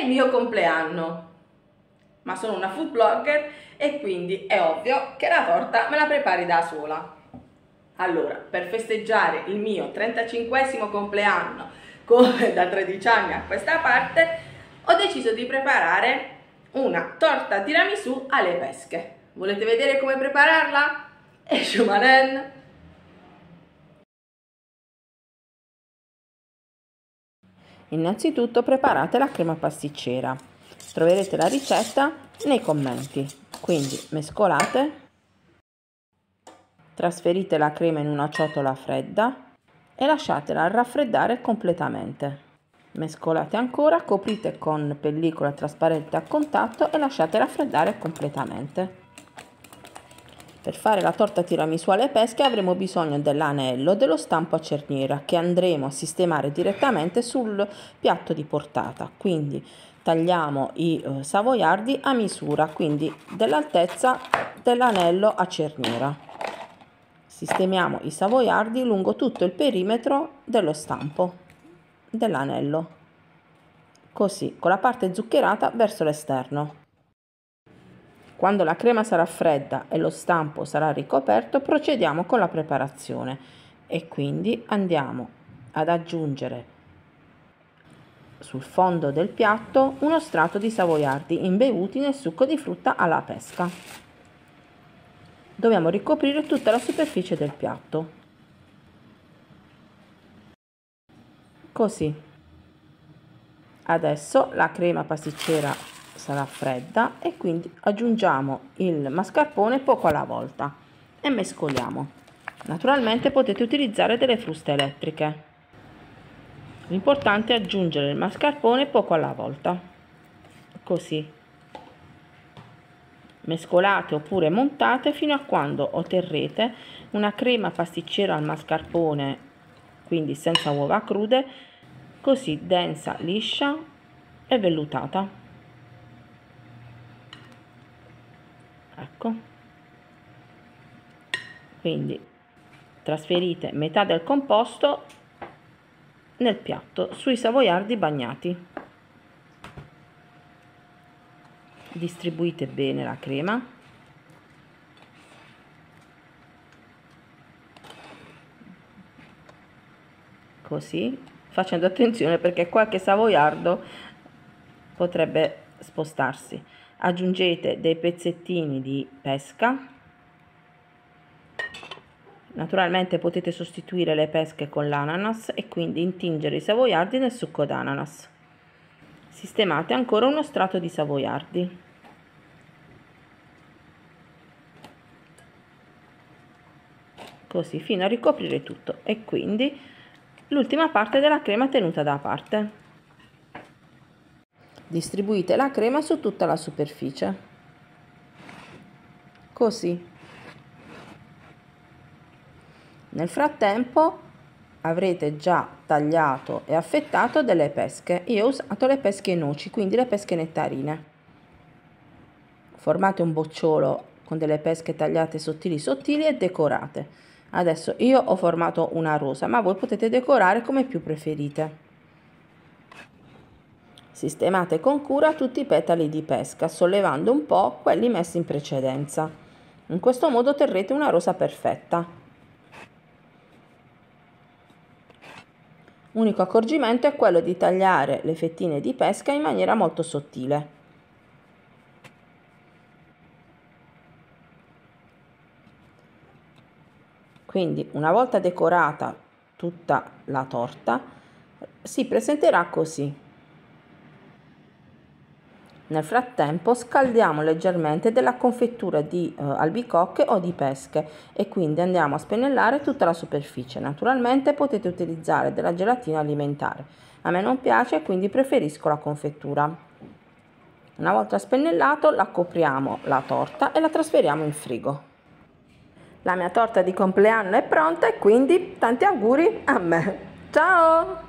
il mio compleanno, ma sono una food blogger e quindi è ovvio che la torta me la prepari da sola. Allora, per festeggiare il mio 35 compleanno, come da 13 anni a questa parte, ho deciso di preparare una torta tiramisù alle pesche. Volete vedere come prepararla? E Shumaren! Innanzitutto preparate la crema pasticcera. Troverete la ricetta nei commenti. Quindi mescolate, trasferite la crema in una ciotola fredda e lasciatela raffreddare completamente. Mescolate ancora, coprite con pellicola trasparente a contatto e lasciate raffreddare completamente. Per fare la torta tiramisù alle pesche avremo bisogno dell'anello dello stampo a cerniera che andremo a sistemare direttamente sul piatto di portata. Quindi tagliamo i eh, savoiardi a misura, quindi dell'altezza dell'anello a cerniera. Sistemiamo i savoiardi lungo tutto il perimetro dello stampo dell'anello, così con la parte zuccherata verso l'esterno. Quando la crema sarà fredda e lo stampo sarà ricoperto, procediamo con la preparazione e quindi andiamo ad aggiungere sul fondo del piatto uno strato di savoiardi imbevuti nel succo di frutta alla pesca. Dobbiamo ricoprire tutta la superficie del piatto. Così. Adesso la crema pasticcera sarà fredda e quindi aggiungiamo il mascarpone poco alla volta e mescoliamo. Naturalmente potete utilizzare delle fruste elettriche. L'importante è aggiungere il mascarpone poco alla volta. Così. Mescolate oppure montate fino a quando otterrete una crema pasticcera al mascarpone, quindi senza uova crude, così densa, liscia e vellutata. Ecco quindi trasferite metà del composto nel piatto sui savoiardi bagnati. Distribuite bene la crema. Così facendo attenzione perché qualche savoiardo potrebbe spostarsi aggiungete dei pezzettini di pesca. Naturalmente potete sostituire le pesche con l'ananas e quindi intingere i savoiardi nel succo d'ananas. Sistemate ancora uno strato di savoiardi. Così fino a ricoprire tutto. E quindi l'ultima parte della crema tenuta da parte Distribuite la crema su tutta la superficie. Così. Nel frattempo avrete già tagliato e affettato delle pesche. Io ho usato le pesche noci, quindi le pesche nettarine. Formate un bocciolo con delle pesche tagliate sottili sottili e decorate. Adesso io ho formato una rosa, ma voi potete decorare come più preferite. Sistemate con cura tutti i petali di pesca, sollevando un po' quelli messi in precedenza. In questo modo otterrete una rosa perfetta. Unico accorgimento è quello di tagliare le fettine di pesca in maniera molto sottile. Quindi una volta decorata tutta la torta si presenterà così. Nel frattempo scaldiamo leggermente della confettura di eh, albicocche o di pesche e quindi andiamo a spennellare tutta la superficie. Naturalmente potete utilizzare della gelatina alimentare. A me non piace quindi preferisco la confettura. Una volta spennellato la copriamo la torta e la trasferiamo in frigo. La mia torta di compleanno è pronta e quindi tanti auguri a me. Ciao!